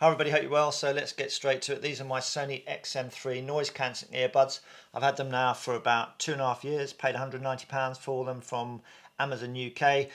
Hi everybody, hope you're well. So let's get straight to it. These are my Sony XM3 noise cancelling earbuds. I've had them now for about two and a half years, paid £190 for them from Amazon UK.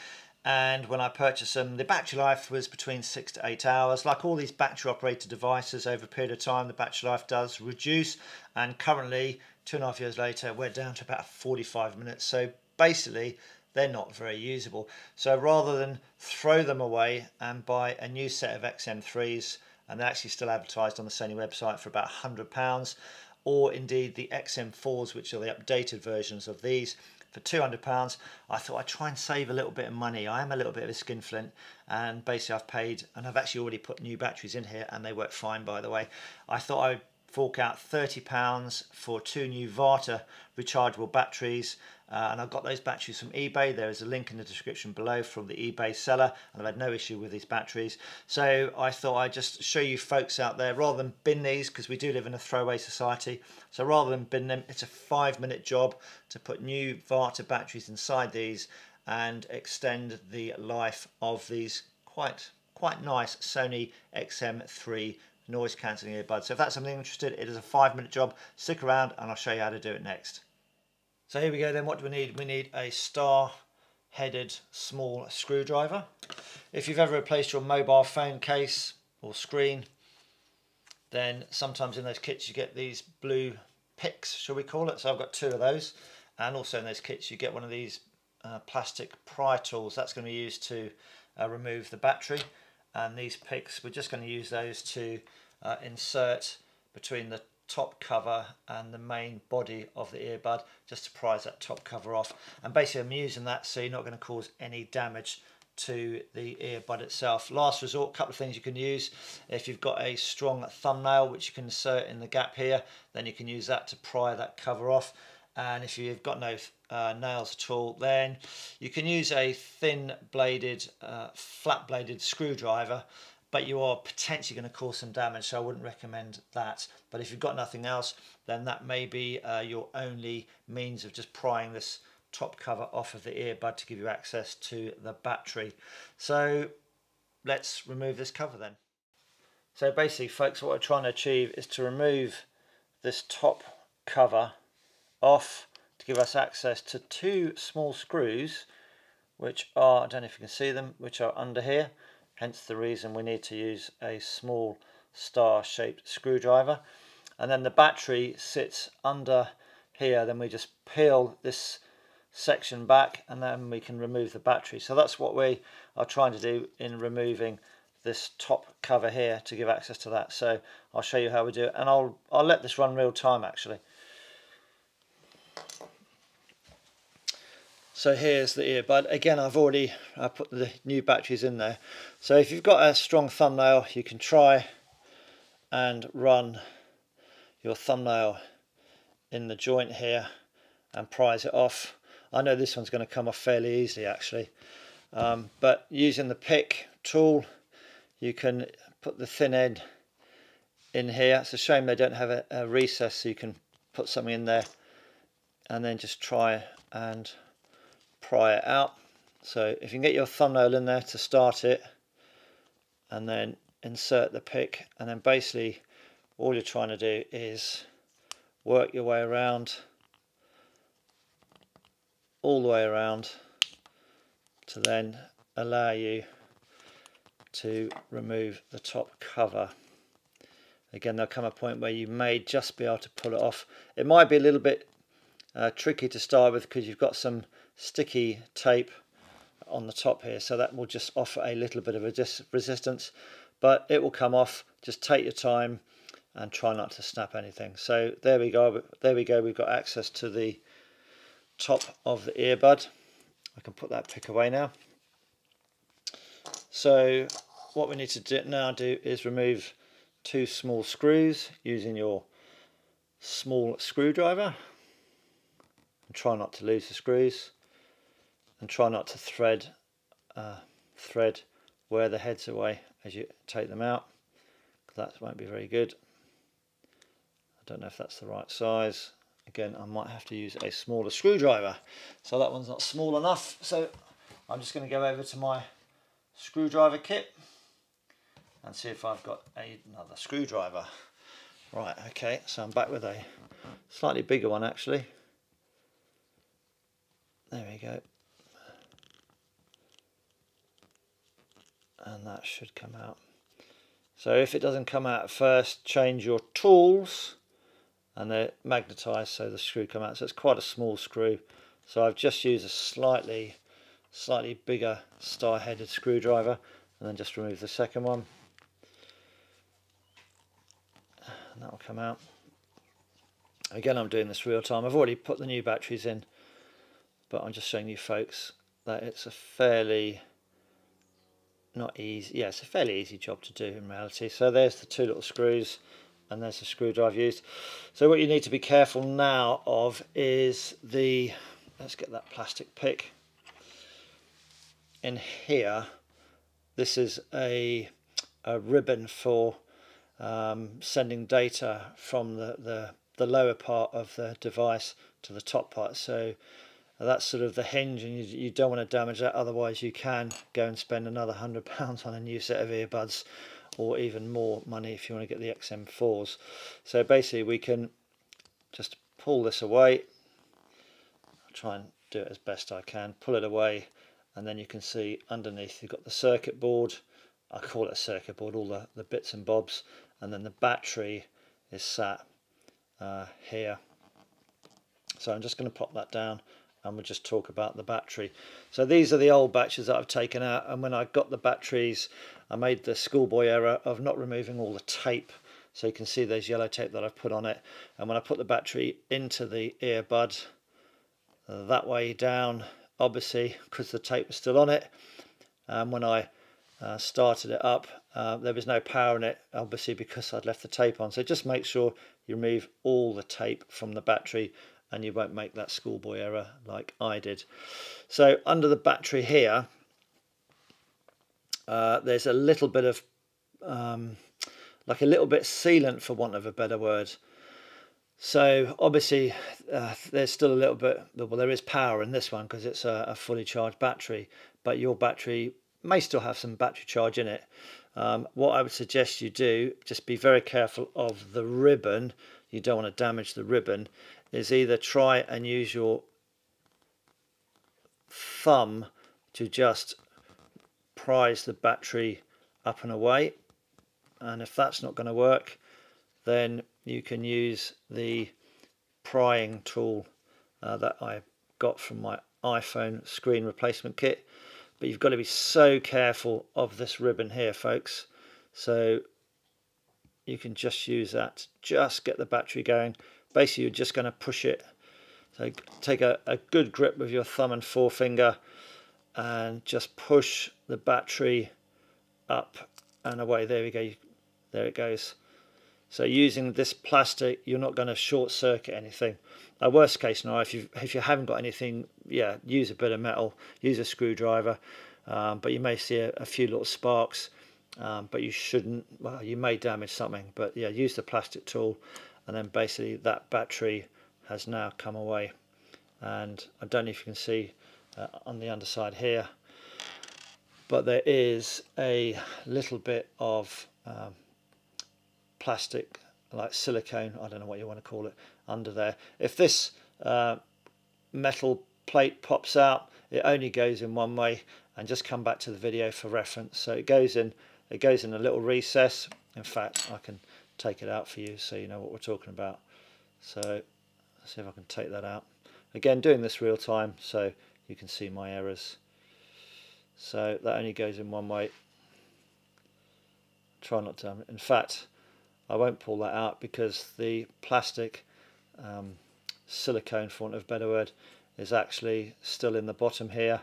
And when I purchased them, the battery life was between six to eight hours. Like all these battery operated devices, over a period of time, the battery life does reduce. And currently, two and a half years later, we're down to about 45 minutes. So basically, they're not very usable. So rather than throw them away and buy a new set of XM3s, and they're actually still advertised on the Sony website for about £100 or indeed the XM4s which are the updated versions of these for £200 I thought I'd try and save a little bit of money. I am a little bit of a skinflint and basically I've paid and I've actually already put new batteries in here and they work fine by the way. I thought I'd fork out £30 for two new Varta rechargeable batteries uh, and I've got those batteries from eBay. There is a link in the description below from the eBay seller and I've had no issue with these batteries. So I thought I'd just show you folks out there rather than bin these because we do live in a throwaway society. So rather than bin them, it's a five minute job to put new Varta batteries inside these and extend the life of these quite quite nice Sony XM3 noise cancelling earbuds. So if that's something you're interested, it is a five minute job. Stick around and I'll show you how to do it next. So here we go then, what do we need? We need a star headed small screwdriver. If you've ever replaced your mobile phone case or screen, then sometimes in those kits you get these blue picks, shall we call it? So I've got two of those. And also in those kits you get one of these uh, plastic pry tools. That's going to be used to uh, remove the battery. And these picks, we're just going to use those to uh, insert between the top cover and the main body of the earbud just to prise that top cover off and basically I'm using that so you're not going to cause any damage to the earbud itself. Last resort, a couple of things you can use. If you've got a strong thumbnail which you can insert in the gap here, then you can use that to pry that cover off. And if you've got no uh, nails at all, then you can use a thin bladed, uh, flat bladed screwdriver but you are potentially going to cause some damage so I wouldn't recommend that. But if you've got nothing else then that may be uh, your only means of just prying this top cover off of the earbud to give you access to the battery. So let's remove this cover then. So basically folks what we're trying to achieve is to remove this top cover off to give us access to two small screws which are, I don't know if you can see them, which are under here hence the reason we need to use a small star shaped screwdriver. And then the battery sits under here. Then we just peel this section back and then we can remove the battery. So that's what we are trying to do in removing this top cover here to give access to that. So I'll show you how we do it. And I'll I'll let this run real time actually So here's the earbud. Again, I've already I put the new batteries in there. So if you've got a strong thumbnail, you can try and run your thumbnail in the joint here and prise it off. I know this one's going to come off fairly easily actually. Um, but using the pick tool, you can put the thin end in here. It's a shame they don't have a, a recess so you can put something in there and then just try and pry it out. So if you can get your thumbnail in there to start it and then insert the pick and then basically all you're trying to do is work your way around all the way around to then allow you to remove the top cover again there'll come a point where you may just be able to pull it off it might be a little bit uh, tricky to start with because you've got some sticky tape on the top here so that will just offer a little bit of a resistance but it will come off. Just take your time and try not to snap anything. So there we go there we go we've got access to the top of the earbud. I can put that pick away now. So what we need to do now do is remove two small screws using your small screwdriver. And try not to lose the screws and try not to thread uh, thread where the heads are away as you take them out that won't be very good I don't know if that's the right size again I might have to use a smaller screwdriver so that one's not small enough so I'm just going to go over to my screwdriver kit and see if I've got another screwdriver. Right, okay, so I'm back with a slightly bigger one actually. There we go. And that should come out. So if it doesn't come out first, change your tools and they're magnetized so the screw come out. So it's quite a small screw. So I've just used a slightly slightly bigger star headed screwdriver and then just remove the second one. And that will come out. Again I'm doing this real time. I've already put the new batteries in but I'm just showing you folks that it's a fairly not easy yeah it's a fairly easy job to do in reality. So there's the two little screws and there's the screwdriver used. So what you need to be careful now of is the let's get that plastic pick. In here this is a, a ribbon for um, sending data from the, the, the lower part of the device to the top part. So that's sort of the hinge and you, you don't want to damage that otherwise you can go and spend another hundred pounds on a new set of earbuds or even more money if you want to get the XM4s so basically we can just pull this away. I'll try and do it as best I can. Pull it away and then you can see underneath you've got the circuit board. I call it a circuit board all the, the bits and bobs and then the battery is sat uh, here. So I'm just going to pop that down and we'll just talk about the battery. So these are the old batches that I've taken out and when I got the batteries I made the schoolboy error of not removing all the tape so you can see there's yellow tape that I've put on it and when I put the battery into the earbud that way down obviously because the tape was still on it and when I uh, started it up uh, there was no power in it obviously because I'd left the tape on so just make sure you remove all the tape from the battery and you won't make that schoolboy error like I did. So under the battery here, uh, there's a little bit of, um, like a little bit sealant for want of a better word. So obviously uh, there's still a little bit, well there is power in this one because it's a, a, fully charged battery, but your battery may still have some battery charge in it. Um, what I would suggest you do, just be very careful of the ribbon. You don't want to damage the ribbon is either try and use your thumb to just prise the battery up and away. And if that's not going to work then you can use the prying tool uh, that I got from my iPhone screen replacement kit. But you've got to be so careful of this ribbon here folks. So you can just use that. Just get the battery going basically you're just going to push it. So take a, a good grip with your thumb and forefinger and just push the battery up and away. There we go. There it goes. So using this plastic you're not going to short circuit anything. A worst case scenario if you if you haven't got anything yeah use a bit of metal use a screwdriver um, but you may see a, a few little sparks um, but you shouldn't well you may damage something but yeah use the plastic tool and then basically that battery has now come away. And I don't know if you can see uh, on the underside here but there is a little bit of um, plastic like silicone I don't know what you want to call it under there. If this uh, metal plate pops out it only goes in one way. And just come back to the video for reference. So it goes in it goes in a little recess. In fact I can take it out for you so you know what we're talking about. So see if I can take that out. Again, doing this real time so you can see my errors. So that only goes in one way. Try not to. In fact, I won't pull that out because the plastic um, silicone, for want of a better word, is actually still in the bottom here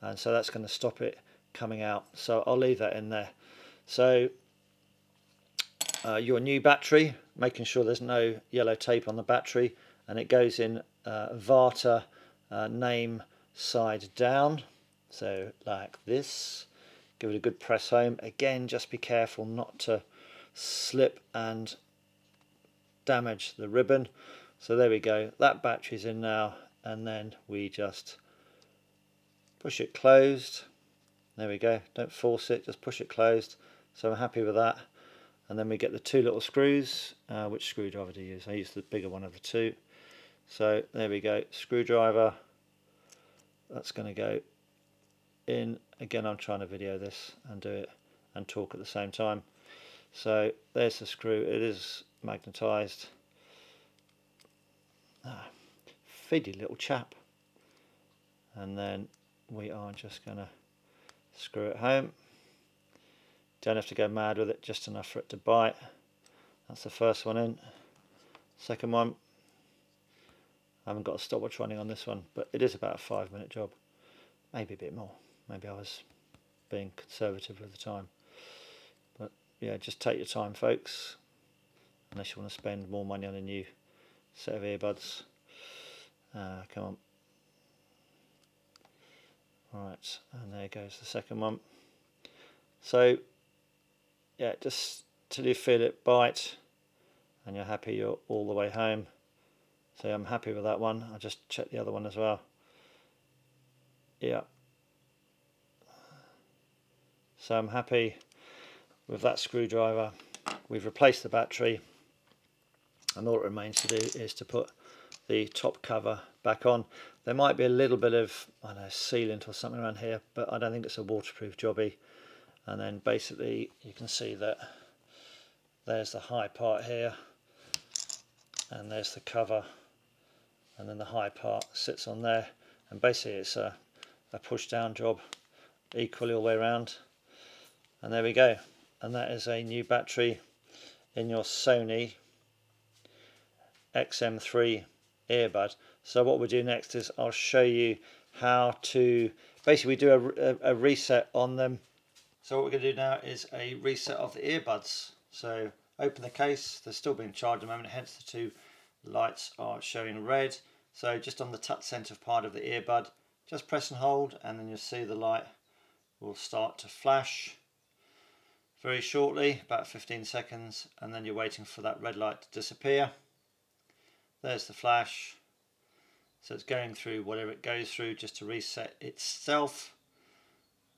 and so that's going to stop it coming out so I'll leave that in there so uh, your new battery, making sure there's no yellow tape on the battery, and it goes in uh, Varta uh, name side down, so like this. Give it a good press home. Again, just be careful not to slip and damage the ribbon. So there we go, that battery's in now, and then we just push it closed. There we go, don't force it, just push it closed. so I'm happy with that and then we get the two little screws uh, which screwdriver do you use? I use the bigger one of the two. So there we go screwdriver. That's going to go in. Again I'm trying to video this and do it and talk at the same time. So there's the screw. It is magnetized. Ah, feedy little chap. And then we are just going to screw it home don't have to go mad with it just enough for it to bite. That's the first one in. Second one I haven't got a stopwatch running on this one but it is about a five minute job. Maybe a bit more. Maybe I was being conservative with the time. But yeah just take your time folks. Unless you want to spend more money on a new set of earbuds. Uh, come on. Right and there goes the second one. So yeah just till you feel it bite and you're happy you're all the way home. So I'm happy with that one. I'll just check the other one as well. Yeah. So I'm happy with that screwdriver. We've replaced the battery and all it remains to do is to put the top cover back on. There might be a little bit of I know sealant or something around here but I don't think it's a waterproof jobby and then basically you can see that there's the high part here and there's the cover and then the high part sits on there. And basically it's a, a push down job equally all the way around. And there we go. And that is a new battery in your Sony XM3 earbud. So what we'll do next is I'll show you how to basically do a, a, a reset on them so what we're going to do now is a reset of the earbuds so open the case they're still being charged at the moment hence the two lights are showing red so just on the touch center part of the earbud just press and hold and then you'll see the light will start to flash very shortly, about 15 seconds, and then you're waiting for that red light to disappear. There's the flash. So it's going through whatever it goes through just to reset itself.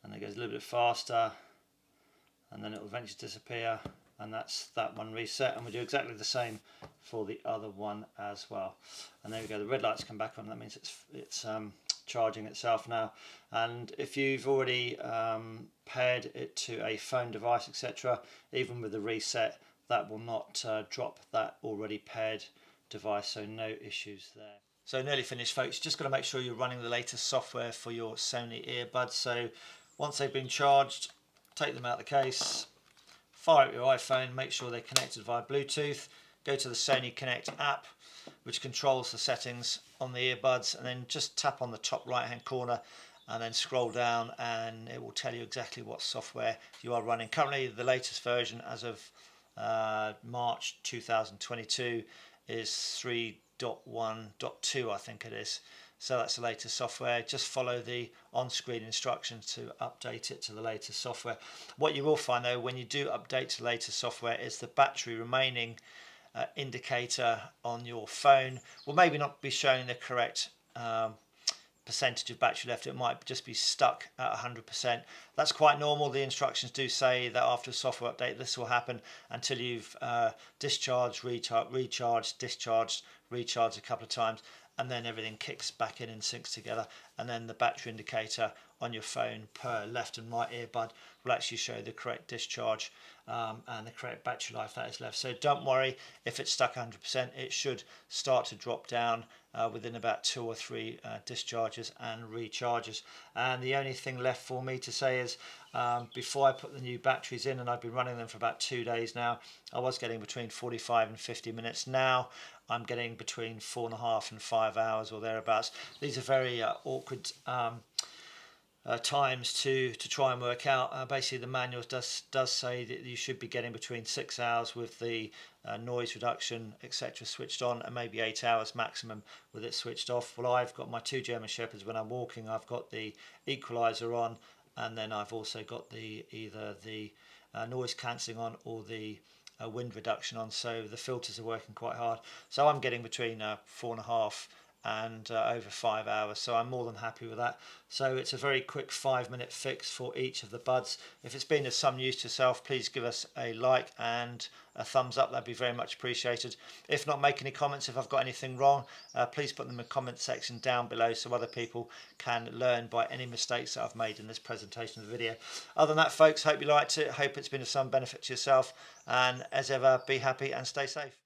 And it goes a little bit faster, and then it will eventually disappear. And that's that one reset. And we do exactly the same for the other one as well. And there we go, the red lights come back on. That means it's, it's um, charging itself now and if you've already um, paired it to a phone device etc even with the reset that will not uh, drop that already paired device so no issues there so nearly finished folks just got to make sure you're running the latest software for your Sony earbuds so once they've been charged take them out of the case fire up your iPhone make sure they're connected via Bluetooth go to the Sony Connect app which controls the settings on the earbuds and then just tap on the top right hand corner and then scroll down and it will tell you exactly what software you are running. Currently the latest version as of uh, March 2022 is 3.1.2 I think it is. So that's the latest software. Just follow the on-screen instructions to update it to the latest software. What you will find though when you do update to the latest software is the battery remaining uh, indicator on your phone will maybe not be showing the correct um, percentage of battery left it might just be stuck at 100% that's quite normal the instructions do say that after a software update this will happen until you've uh, discharged recharged recharged discharged recharged a couple of times and then everything kicks back in and syncs together. And then the battery indicator on your phone per left and right earbud will actually show the correct discharge um, and the correct battery life that is left. So don't worry if it's stuck 100% it should start to drop down uh, within about two or three uh, discharges and recharges. And the only thing left for me to say is um, before I put the new batteries in and I've been running them for about two days now I was getting between 45 and 50 minutes. Now I'm getting between four and a half and five hours or thereabouts. These are very uh, awkward um, uh, times to to try and work out. Uh, basically, the manual does does say that you should be getting between six hours with the uh, noise reduction, etc., switched on, and maybe eight hours maximum with it switched off. Well, I've got my two German Shepherds when I'm walking. I've got the equalizer on, and then I've also got the either the uh, noise cancelling on or the uh, wind reduction on so the filters are working quite hard. So I'm getting between uh, four and a half and uh, over five hours so I'm more than happy with that. So it's a very quick five minute fix for each of the buds. If it's been of some use to yourself please give us a like and a thumbs up. That'd be very much appreciated. If not make any comments if I've got anything wrong. Uh, please put them in the comment section down below so other people can learn by any mistakes that I've made in this presentation of the video. Other than that folks hope you liked it. Hope it's been of some benefit to yourself. And as ever be happy and stay safe